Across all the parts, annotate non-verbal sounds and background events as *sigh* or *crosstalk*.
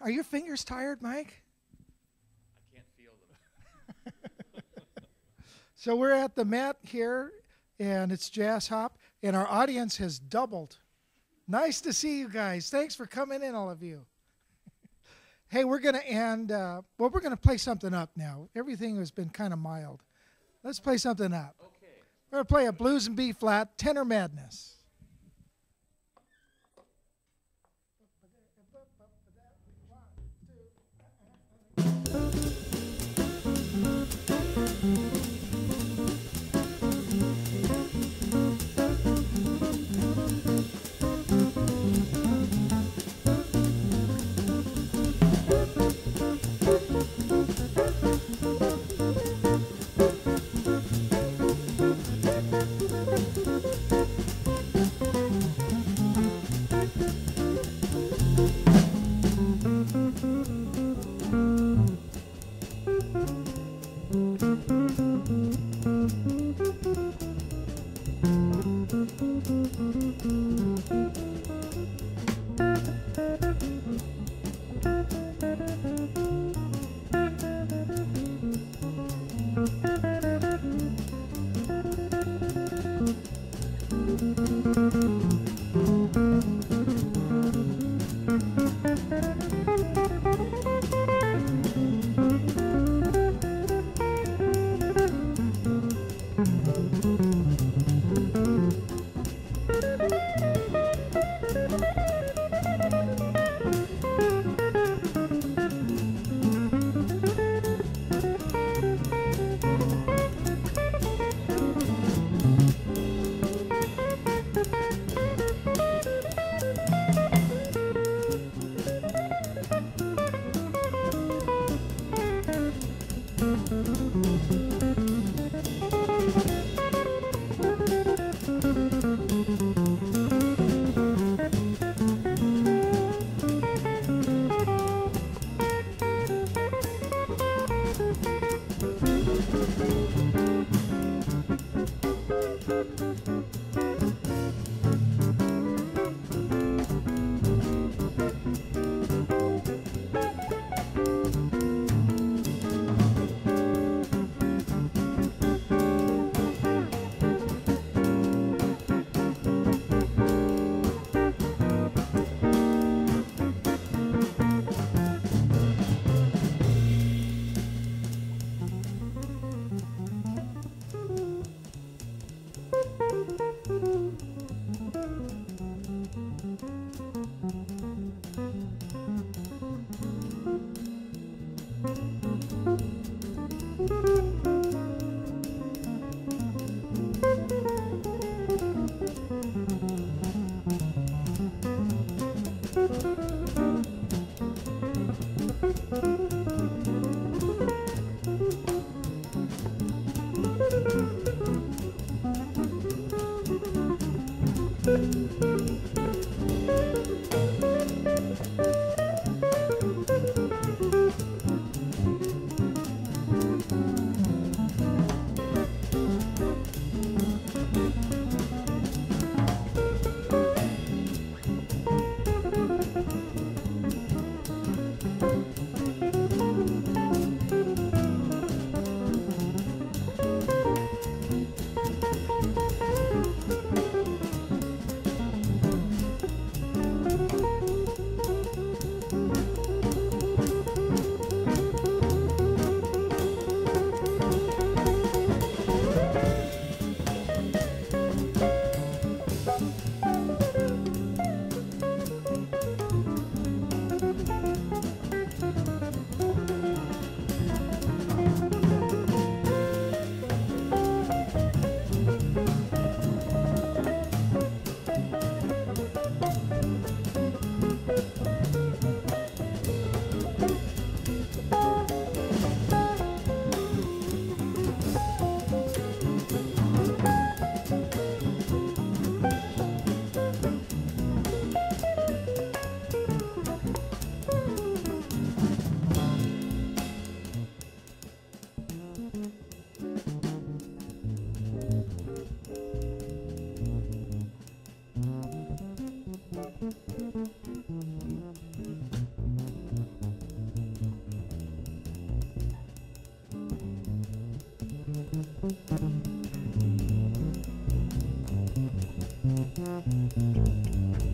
Are your fingers tired, Mike? I can't feel them. *laughs* So we're at the Met here, and it's Jazz Hop, and our audience has doubled. Nice to see you guys. Thanks for coming in, all of you. *laughs* hey, we're going to end, uh, well, we're going to play something up now. Everything has been kind of mild. Let's play something up. Okay. We're going to play a blues and B flat, Tenor Madness. P-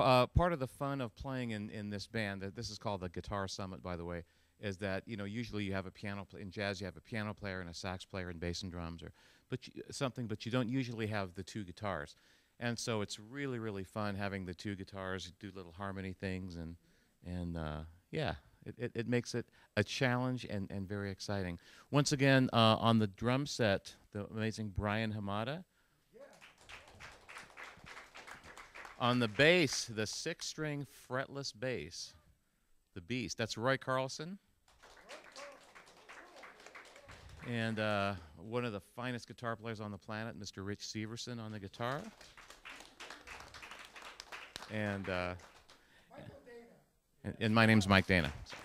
uh, part of the fun of playing in, in this band, that this is called the Guitar Summit, by the way, is that you know usually you have a piano in jazz you have a piano player and a sax player and bass and drums or but you, something, but you don't usually have the two guitars, and so it's really really fun having the two guitars do little harmony things and and uh, yeah, it, it, it makes it a challenge and, and very exciting. Once again, uh, on the drum set, the amazing Brian Hamada. On the bass, the six string fretless bass, the beast. That's Roy Carlson. And uh, one of the finest guitar players on the planet, Mr. Rich Severson on the guitar. And, uh, and, and my name's Mike Dana. So.